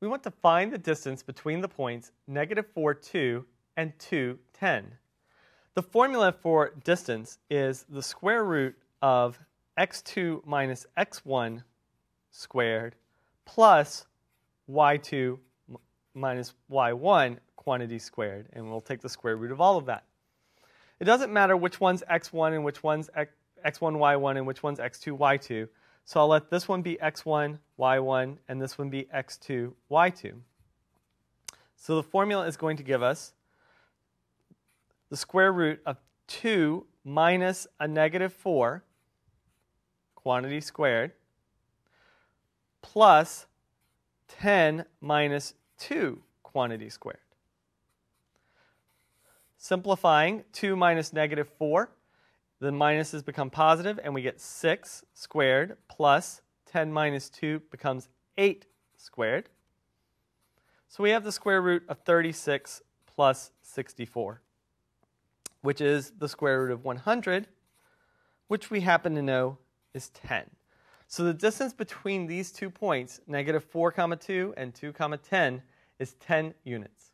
we want to find the distance between the points negative 4, 2 and 2, 10. The formula for distance is the square root of x2 minus x1 squared plus y2 minus y1 quantity squared, and we'll take the square root of all of that. It doesn't matter which one's x1 and which one's x, x1, y1 and which one's x2, y2. So I'll let this one be x1, y1, and this one be x2, y2. So the formula is going to give us the square root of 2 minus a negative 4, quantity squared, plus 10 minus 2, quantity squared. Simplifying, 2 minus negative 4, the minuses become positive, and we get 6 squared plus 10 minus 2 becomes 8 squared. So we have the square root of 36 plus 64, which is the square root of 100, which we happen to know is 10. So the distance between these two points, negative 4 comma 2 and 2 comma 10, is 10 units.